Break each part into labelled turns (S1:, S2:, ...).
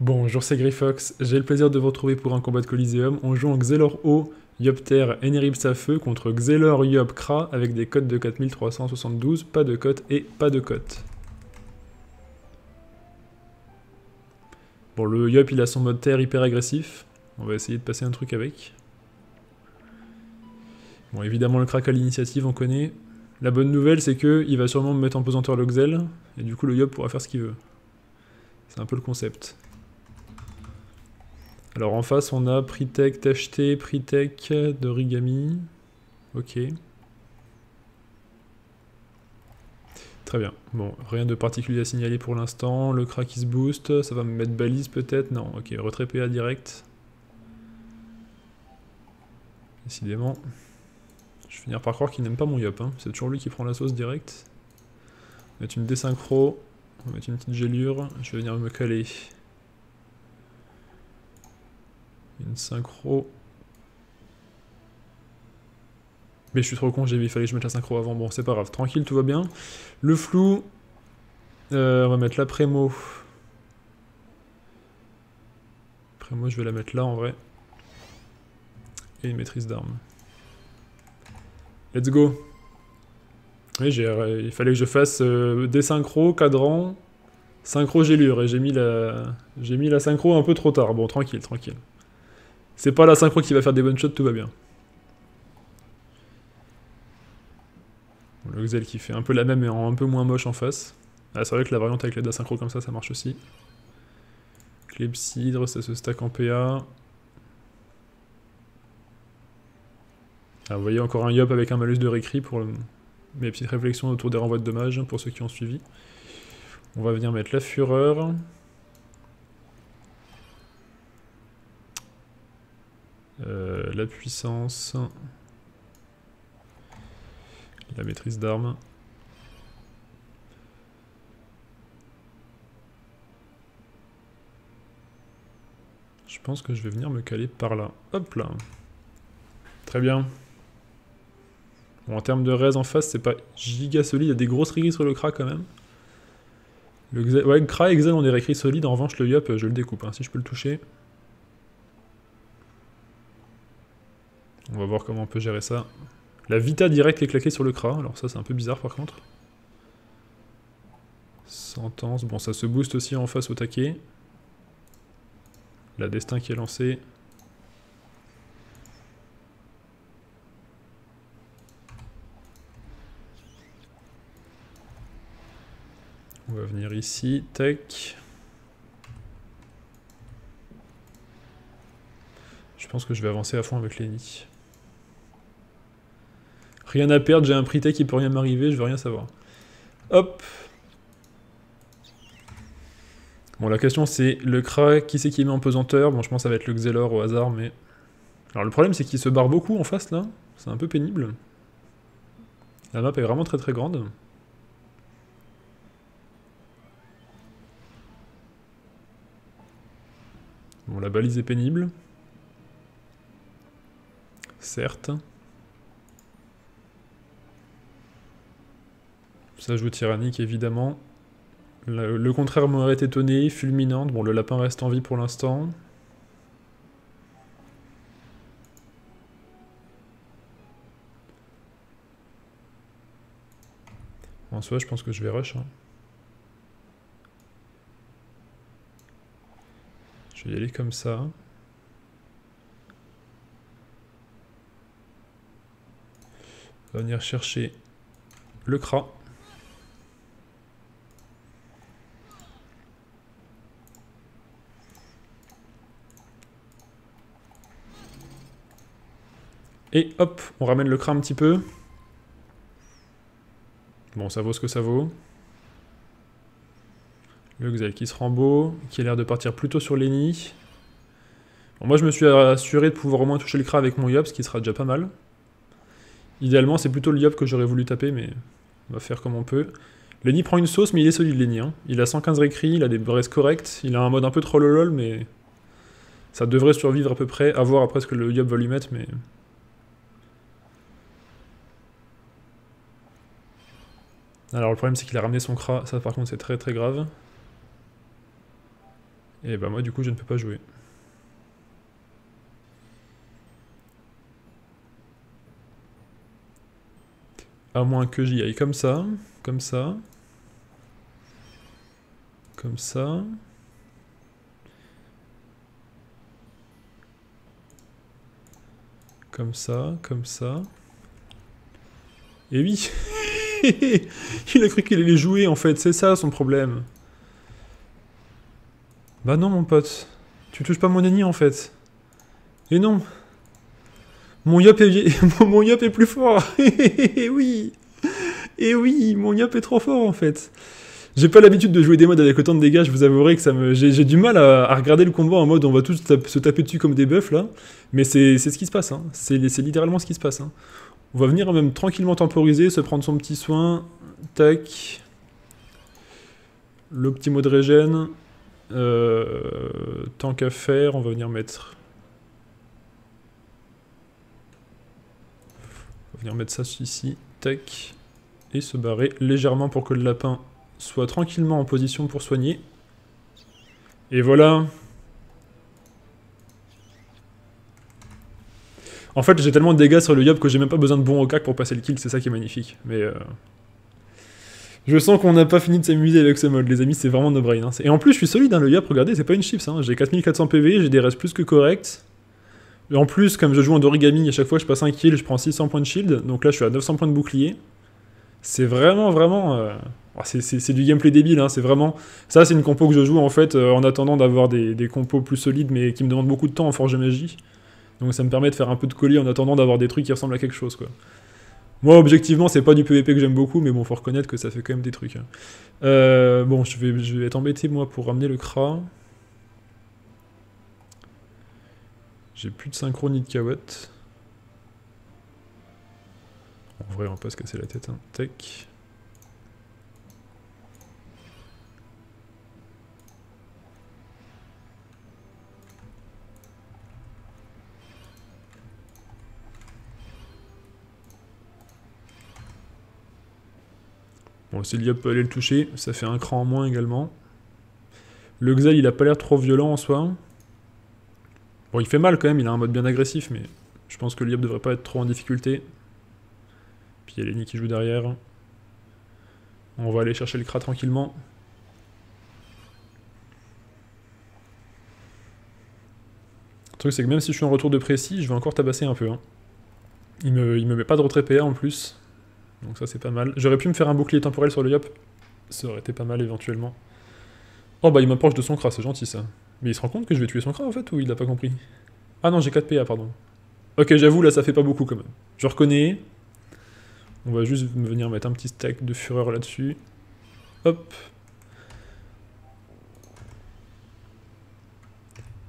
S1: Bonjour, c'est Grifox. J'ai le plaisir de vous retrouver pour un combat de Coliseum. On joue en Xelor O, Yopter, Enerib Safeu contre Xelor Yop Kra avec des cotes de 4372, pas de cote et pas de cote. Bon, le Yop il a son mode terre hyper agressif. On va essayer de passer un truc avec. Bon, évidemment, le crack à l'initiative, on connaît. La bonne nouvelle, c'est que il va sûrement me mettre en pesanteur le Xel, et du coup, le Yop pourra faire ce qu'il veut. C'est un peu le concept. Alors en face, on a Pritech, THT, Pritech, d'Origami. Ok. Très bien. Bon, rien de particulier à signaler pour l'instant. Le crack se boost. Ça va me mettre balise peut-être? Non, ok. Retrait PA direct. Décidément. Je vais finir par croire qu'il n'aime pas mon yop. Hein. C'est toujours lui qui prend la sauce direct. On va mettre une désynchro. On va mettre une petite gélure. Je vais venir me caler. Une synchro. Mais je suis trop con, j'ai vu, il fallait que je mette la synchro avant. Bon, c'est pas grave, tranquille, tout va bien. Le flou, euh, on va mettre la prémo. Prémo, je vais la mettre là en vrai. Et une maîtrise d'armes. Let's go. Oui, euh, il fallait que je fasse euh, des synchros, cadran, synchro gélure. Et j'ai mis, la... mis la synchro un peu trop tard. Bon, tranquille, tranquille. C'est pas la synchro qui va faire des bonnes shots, tout va bien. Le Xel qui fait un peu la même mais en un peu moins moche en face. Ah, c'est vrai que la variante avec l'aide synchro comme ça, ça marche aussi. Clepsydre, ça se stack en PA. Ah, vous voyez encore un yop avec un malus de récrit pour mes petites réflexions autour des renvois de dommages pour ceux qui ont suivi. On va venir mettre la fureur. Euh, la puissance. La maîtrise d'armes. Je pense que je vais venir me caler par là. Hop là. Très bien. Bon, en termes de raise en face, c'est pas giga solide. Il y a des grosses rigues sur le Kra quand même. Le Ouais, Kra et Xel ont des récrits solides. En revanche, le Yop, je le découpe. Hein, si je peux le toucher. On va voir comment on peut gérer ça. La Vita direct est claquée sur le Kra, alors ça c'est un peu bizarre par contre. Sentence, bon ça se booste aussi en face au taquet. La Destin qui est lancée. On va venir ici, tac. Je pense que je vais avancer à fond avec Lenny. Rien à perdre, j'ai un prité qui peut rien m'arriver, je veux rien savoir. Hop Bon, la question c'est le Kra, qui c'est qui met en pesanteur? Bon, je pense que ça va être le Xelor au hasard, mais... Alors le problème c'est qu'il se barre beaucoup en face, là. C'est un peu pénible. La map est vraiment très très grande. Bon, la balise est pénible. Certes. Joue tyrannique, évidemment. Le, contraire m'aurait étonné, fulminante. Bon, le lapin reste en vie pour l'instant. En soi, je pense que je vais rush. Hein. Je vais y aller comme ça. On va venir chercher le cra. Et hop, on ramène le cra un petit peu. Bon, ça vaut ce que ça vaut. Le qui se rend beau, qui a l'air de partir plutôt sur Lenny. Bon, moi, je me suis assuré de pouvoir au moins toucher le cra avec mon Yop, ce qui sera déjà pas mal. Idéalement, c'est plutôt le Yop que j'aurais voulu taper, mais on va faire comme on peut. Lenny prend une sauce, mais il est solide, Lenny. Hein. Il a 115 récrits, il a des braises correctes, il a un mode un peu trollolol, mais ça devrait survivre à peu près. À voir après ce que le Yop va lui mettre, mais Alors le problème c'est qu'il a ramené son Kra, ça par contre c'est très très grave. Et bah moi du coup je ne peux pas jouer. À moins que j'y aille comme ça, comme ça. Comme ça. Comme ça, comme ça. Et oui Il a cru qu'il allait jouer en fait, c'est ça son problème. Bah non mon pote, tu touches pas mon ennemi en fait. Et non Mon yop est, mon yop est plus fort Et oui Et oui, mon yop est trop fort en fait. J'ai pas l'habitude de jouer des modes avec autant de dégâts, je vous avouerai que ça me... j'ai du mal à, regarder le combat en mode on va tous se taper dessus comme des buffs là. Mais c'est ce qui se passe, hein. c'est littéralement ce qui se passe. Hein. On va venir même tranquillement temporiser, se prendre son petit soin. Tac. Le petit mot de régène. Euh, tant qu'à faire, on va venir mettre... On va venir mettre ça ici. Tac. Et se barrer légèrement pour que le lapin soit tranquillement en position pour soigner. Et voilà, En fait, j'ai tellement de dégâts sur le Yob que j'ai même pas besoin de bon Okak pour passer le kill, c'est ça qui est magnifique. Mais euh... Je sens qu'on n'a pas fini de s'amuser avec ce mode, les amis, c'est vraiment no brain. Hein. Et en plus, je suis solide, hein, le Yop, regardez, c'est pas une chips. Hein. J'ai 4400 PV, j'ai des restes plus que corrects. Et en plus, comme je joue en origami, à chaque fois je passe un kill, je prends 600 points de shield. Donc là, je suis à 900 points de bouclier. C'est vraiment, vraiment... Euh, oh, c'est du gameplay débile, c'est vraiment... Ça, c'est une compo que je joue, en fait, euh, en attendant d'avoir des, des compos plus solides, mais qui me demandent beaucoup de temps en forge magie. Donc ça me permet de faire un peu de colis en attendant d'avoir des trucs qui ressemblent à quelque chose, quoi. Moi, objectivement, c'est pas du PVP que j'aime beaucoup, mais bon, faut reconnaître que ça fait quand même des trucs. Hein. Euh, bon, je vais, être embêté, moi, pour ramener le Kra. J'ai plus de synchro ni de Kawet. En vrai, on va pas se casser la tête. Hein. Tac. Bon, Liop peut aller le toucher, ça fait un cran en moins également. Le Xel, il a pas l'air trop violent en soi. Bon, il fait mal quand même, il a un mode bien agressif, mais je pense que Liop devrait pas être trop en difficulté. Puis il y a Lenny qui joue derrière. On va aller chercher le Kra tranquillement. Le truc, c'est que même si je suis en retour de précis, je vais encore tabasser un peu. Hein. Il, me, il me met pas de retrait PA en plus. Donc ça c'est pas mal. J'aurais pu me faire un bouclier temporel sur le Yop. Ça aurait été pas mal éventuellement. Oh bah il m'approche de son Kra, c'est gentil ça. Mais il se rend compte que je vais tuer son Kra en fait ou il l'a pas compris? Ah non j'ai 4 PA pardon. Ok j'avoue là ça fait pas beaucoup quand même. Je reconnais. On va juste venir mettre un petit stack de fureur là-dessus. Hop.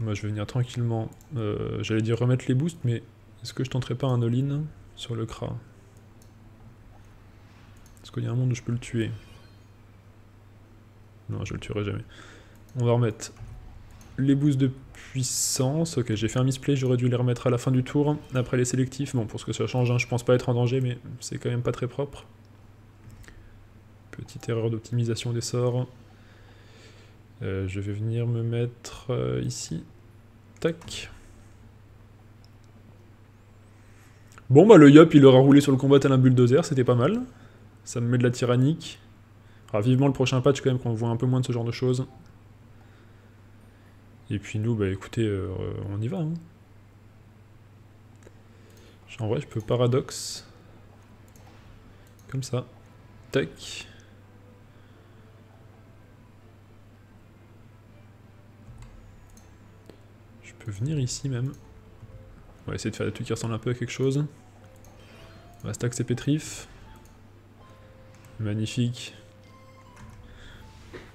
S1: Moi je vais venir tranquillement. Euh, j'allais dire remettre les boosts mais est-ce que je tenterai pas un all-in sur le est-ce qu'il y a un monde où je peux le tuer Non, je le tuerai jamais. On va remettre les boosts de puissance. Ok, j'ai fait un misplay, j'aurais dû les remettre à la fin du tour. Après les sélectifs, bon, pour ce que ça change, hein, je pense pas être en danger, mais c'est quand même pas très propre. Petite erreur d'optimisation des sorts. Euh, je vais venir me mettre euh, ici. Tac. Bon bah le Yop il aura roulé sur le combat tel un bulldozer, c'était pas mal. Ça me met de la tyrannique. Alors vivement le prochain patch quand même qu'on voit un peu moins de ce genre de choses. Et puis nous, bah écoutez, euh, on y va. Hein. En vrai, je peux paradoxe. Comme ça. Tac. Je peux venir ici même. On va essayer de faire des trucs qui ressemblent un peu à quelque chose. On va stack ses pétrifs. Magnifique.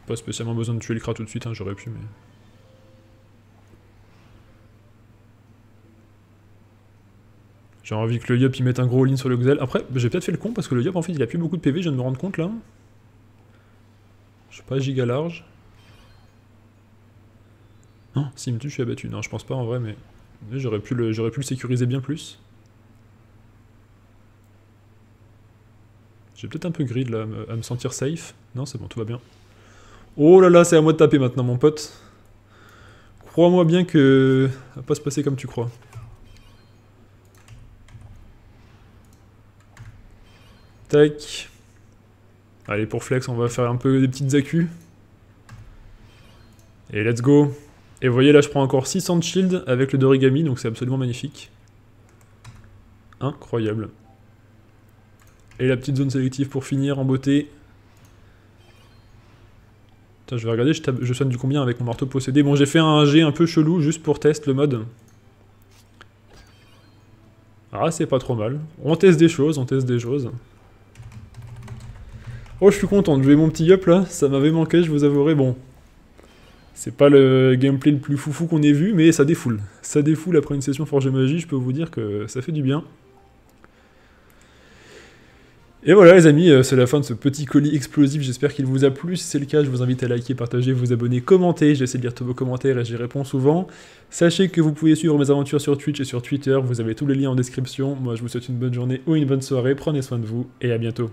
S1: Pas spécialement besoin de tuer le Kra tout de suite, hein, j'aurais pu, mais... J'ai envie que le Yop il mette un gros all sur le Xel. Après, j'ai peut-être fait le con parce que le Yop en fait il a plus beaucoup de PV, je viens de me rendre compte là. Je suis pas giga large. Non, s'il me tue, je suis abattu. Non, je pense pas en vrai, mais j'aurais pu, pu le sécuriser bien plus. J'ai peut-être un peu grid là, à me sentir safe. Non, c'est bon, tout va bien. Oh là là, c'est à moi de taper maintenant, mon pote. Crois-moi bien que ça va pas se passer comme tu crois. Tac. Allez, pour flex, on va faire un peu des petites accus. Et let's go. Et vous voyez, là, je prends encore 600 de shield avec le Dorigami, donc c'est absolument magnifique. Incroyable. Et la petite zone sélective pour finir en beauté. je vais regarder, je, je sonne du combien avec mon marteau possédé. Bon, j'ai fait un G un peu chelou, juste pour test le mode. Ah, c'est pas trop mal. On teste des choses, on teste des choses. Oh, je suis content de jouer mon petit up là, ça m'avait manqué, je vous avouerai. Bon, c'est pas le gameplay le plus foufou qu'on ait vu, mais ça défoule. Ça défoule après une session Forge Magie, je peux vous dire que ça fait du bien. Et voilà les amis, euh, c'est la fin de ce petit colis explosif, j'espère qu'il vous a plu. Si c'est le cas, je vous invite à liker, partager, vous abonner, commenter. J'essaie de lire tous vos commentaires et j'y réponds souvent. Sachez que vous pouvez suivre mes aventures sur Twitch et sur Twitter, vous avez tous les liens en description. Moi je vous souhaite une bonne journée ou une bonne soirée, prenez soin de vous et à bientôt.